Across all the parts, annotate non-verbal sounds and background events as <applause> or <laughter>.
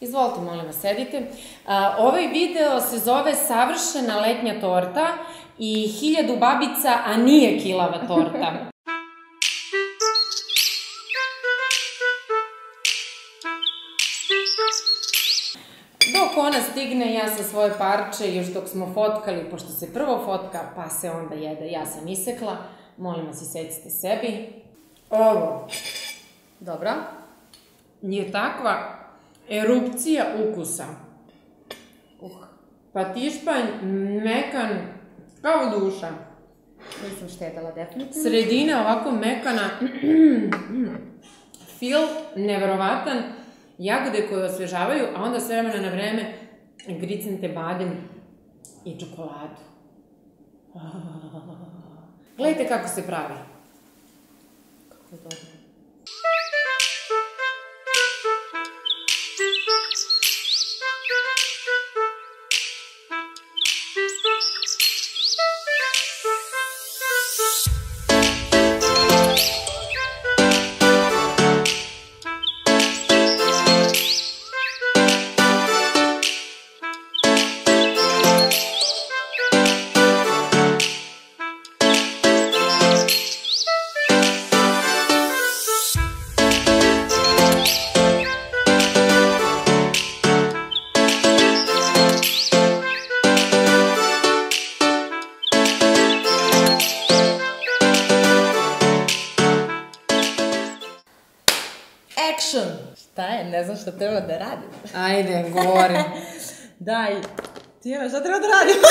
Izvolite, molim vas, sedite. A, ovaj video se zove Savršena letnja torta i hiljadu babica, a nije kilava torta. <laughs> Dok ona stigne, ja sa svoje parče, još dok smo fotkali, pošto se prvo fotka, pa se onda jede, ja sam isekla. Molim vas, isecite sebi. Ovo Dobro. je takva erupcija ukusa. Uh, Patišpanj, mekan, kao duša. nisam štedala definitivno. Sredina ovako mekana, <clears throat> fil neverovatan, jagode koje osvežavaju, a onda s vremena na vreme gricnete badem i čokoladu. <laughs> Gledajte kako se pravi. Kako je dobro. Šta je? Ne znam šta treba da radim. Ajde, govori. <laughs> Daj, ti imaš šta treba da radim?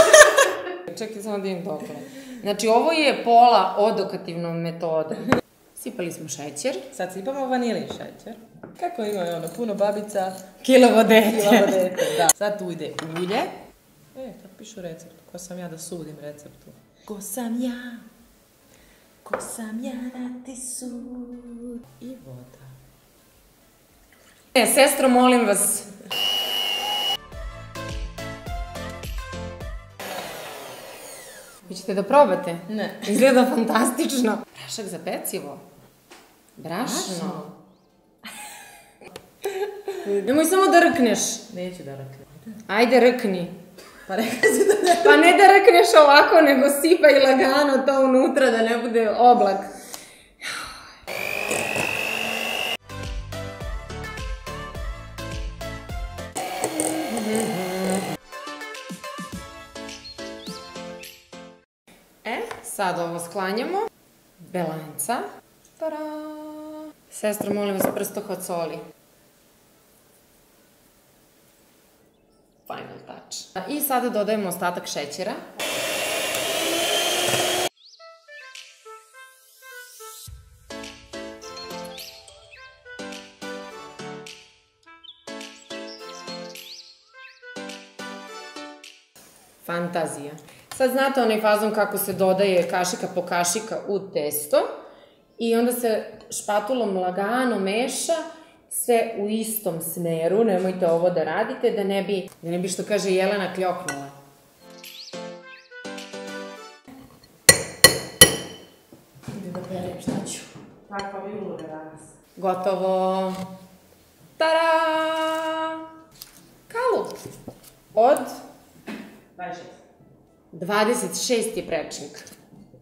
<laughs> Čekaj samo da idem dokle. Znači, ovo je pola odokativnom metodom. Sipali smo šećer. Sad sipamo vanilin šećer. Kako ima ono, puno babica, Kilovo dete. kilavo dete, <laughs> da. Sad tu ide ulje. E, tako pišu recept. Ko sam ja da sudim receptu? Ko sam ja? Ko sam ja da ti sud? I voda. E, sestro, molim vas. Vi ćete da probate? Ne. Izgleda fantastično. Prašak za pecivo. Brašno. <laughs> Nemoj samo da rkneš. Neću da reknem. Ajde, rkni. Pa rekla si da ne. Pa ne da rkneš ovako, nego sipaj lagano to unutra da ne bude oblak. Sad ovo sklanjamo. Belanca. Tada! Sestro, molim vas, prstohod soli. Final touch. I sada dodajemo ostatak šećera. Fantazija. Sad znate onaj fazon kako se dodaje kašika po kašika u testo i onda se špatulom lagano meša sve u istom smeru, nemojte ovo da radite, da ne bi, da ne bi što kaže Jelena kljoknula. Idem da perem, šta ću? Takva mi uloga danas. Gotovo. Tada! Kalup. Od 26. 26 je prečnik.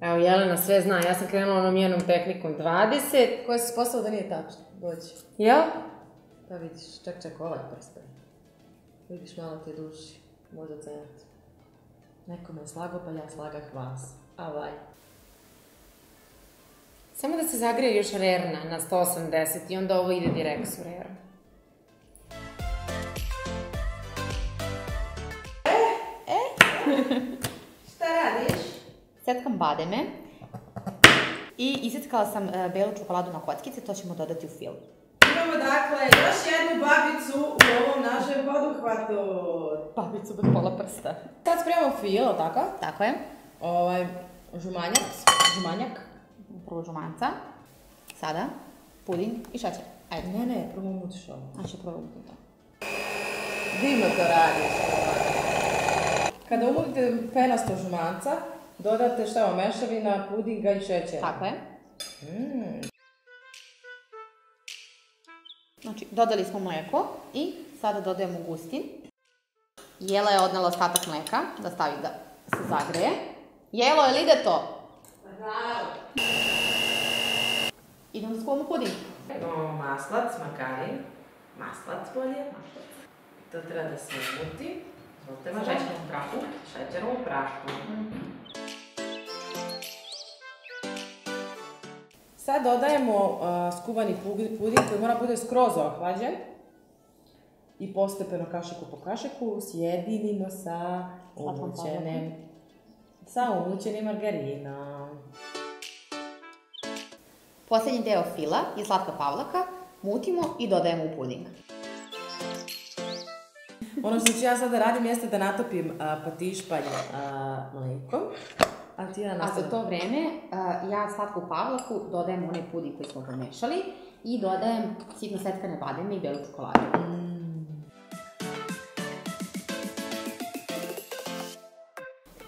Evo, Jelena sve zna, ja sam krenula onom njenom tehnikom 20. Koja se postala da nije tačno. Dođi. Jel? Pa vidiš, ček, ček, ovaj prsten. Vidiš, malo te duši. Možda cenati. Neko me slago, pa ja slagah vas. A vaj. Samo da se zagreje još rerna na 180 i onda ovo ide direkt su rerna. Šta radiš? Setkam bademe i iseckala sam e, belu čokoladu na kockice, to ćemo dodati u film. Imamo dakle još jednu babicu u ovom našem poduhvatu. Babicu bez pola prsta. Sad spremamo fil, tako? Tako je. Ovaj, žumanjak, žumanjak. Prvo žumanca. Sada puding i šećer. Ajde. Ne, ne, prvo mutiš ovo. Znači prvo to. Divno to radiš. Kada umutite penasto žumanca, dodate šta ovo, mešavina, pudinga i šećera. Tako je. Znači, dodali smo mleko i sada dodajemo gustin. Jela je odnela ostatak mleka, da stavi da se zagreje. Jelo, je li ide to? Idemo da skuvamo puding. Imamo maslac, margarin. Maslac bolje. To treba da se umuti. Zvolite ma šećernom prahu. Šećernom prahu. Sad dodajemo uh, skuvani puding koji mora bude skroz ohlađen. I postepeno kašiku po kašiku sjedinimo sa umućenim, sa umućenim margarinom. Poslednji deo fila je slatka pavlaka, mutimo i dodajemo u puding. Ono što ću ja sada radim jeste da natopim a, patišpalj a, mlekom. A ti ja A za to vreme uh, ja slatku pavlaku dodajem onaj puding koji smo pomešali i dodajem sitno setkane bademe i belu čokoladu.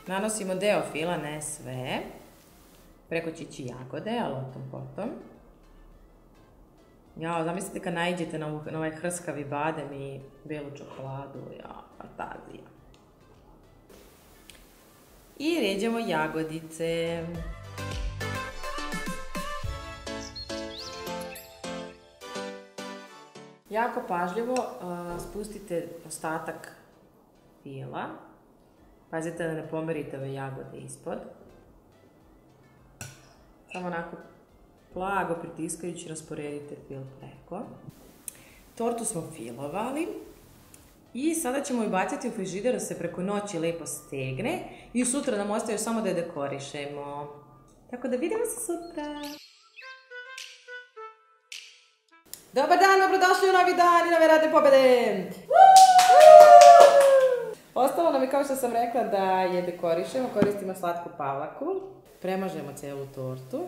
Nanosimo deo fila, ne sve. Preko će ići jagode, ali o tom potom. Jao, zamislite kad najđete na ovaj hrskavi badem i belu čokoladu, ja, fantazija. I ređemo jagodice. Jako pažljivo uh, spustite ostatak fila. Pazite da ne pomerite ove jagode ispod. Samo onako blago pritiskajući rasporedite fil preko. Tortu smo filovali. I sada ćemo ju baciti u frižider da se preko noći lepo stegne i sutra nam ostaje samo da je dekorišemo. Tako da vidimo se sutra. Dobar dan, dobrodošli u novi dan i nove radne pobede! Ostalo nam je, kao što sam rekla, da je dekorišemo. Koristimo slatku pavlaku. Premažemo celu tortu.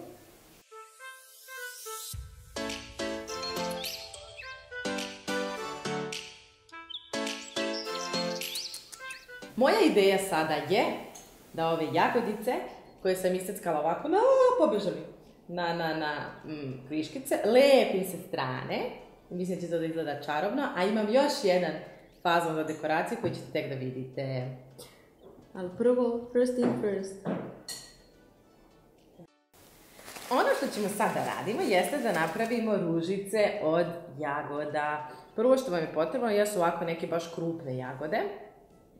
Moja ideja sada je da ove jagodice koje sam iseckala ovako na pobeže mi na, na, na mm, kriškice, lepim se strane. Mislim da će to da izgleda čarobno, a imam još jedan fazon za dekoraciju koji ćete tek da vidite. Ali prvo, first thing first. Ono što ćemo sad da radimo jeste da napravimo ružice od jagoda. Prvo što vam je potrebno jesu ovako neke baš krupne jagode.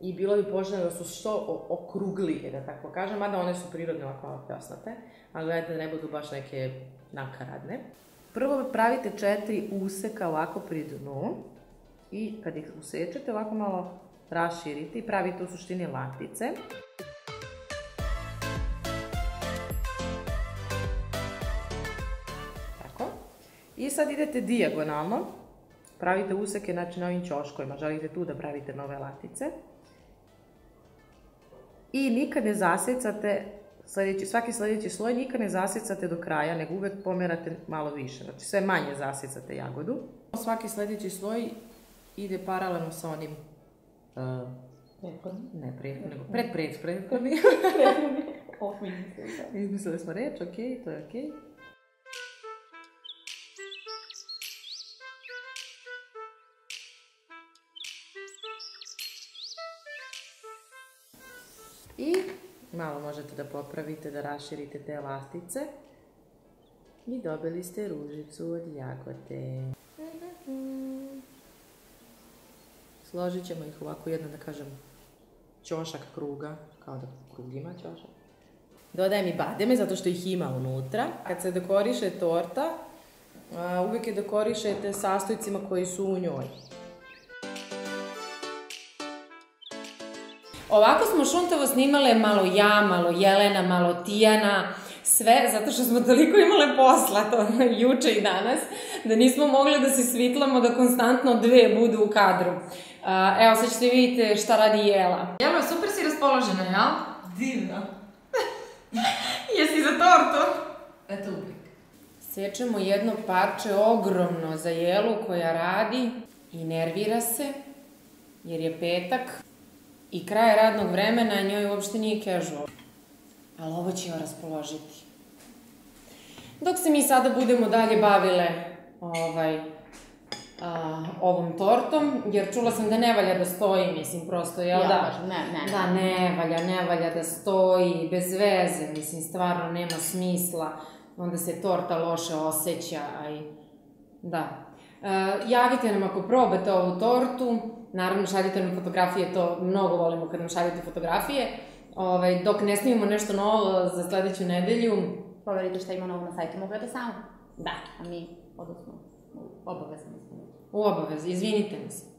I bilo bi poželjno da su što okruglije, da tako kažem, mada one su prirodne ovako malo pljosnate, ali gledajte da ne budu baš neke nakaradne. Prvo pravite četiri useka ovako pri dnu i kad ih usečete ovako malo raširite i pravite u suštini latice. Tako. I sad idete dijagonalno, pravite useke znači na ovim ćoškovima, želite tu da pravite nove latice. I nikad ne zasecate sledeći, svaki sledeći sloj nikad ne zasecate do kraja, nego uvek pomerate malo više. Znači sve manje zasecate jagodu. Svaki sledeći sloj ide paralelno sa onim uh, ne prethodni, nego pred pred prethodni. Izmislili smo reč, ok, to je ok. I malo možete da popravite, da raširite te lastice. I dobili ste ružicu od jagode. Složit ćemo ih ovako jedno, da kažem, ćošak kruga, kao da krug ima ćošak. Dodajem i bademe, zato što ih ima unutra. Kad se dekoriše torta, a, uvijek je dekorišete sastojcima koji su u njoj. Ovako smo šuntavo snimale malo ja, malo Jelena, malo Tijana, sve, zato što smo toliko imale posla, to <laughs> juče i danas, da nismo mogli da se svitlamo da konstantno dve budu u kadru. A, evo, sad ćete vidite šta radi Jela. Jela, super si raspoložena, jel? Divno. <laughs> Jesi za tortu? Eto uvijek. Sečemo jedno parče ogromno za Jelu koja radi i nervira se, jer je petak i kraj radnog vremena, njoj uopšte nije casual. Ali ovo će joj raspoložiti. Dok se mi sada budemo dalje bavile ovaj, a, ovom tortom, jer čula sam da ne valja da stoji, mislim, prosto, jel Ja da? ne, ne, ne. Da, ne valja, ne valja da stoji, bez veze, mislim, stvarno nema smisla, onda se torta loše osjeća, a i... Da. E, javite nam ako probate ovu tortu, naravno šaljite nam fotografije, to mnogo volimo kad nam šaljete fotografije, ovaj, dok ne snimimo nešto novo za sledeću nedelju, Proverite šta ima novo na sajtu, mogu da samo. da, A mi, odnosno, obavezno smo. u obavezi, izvinite nas.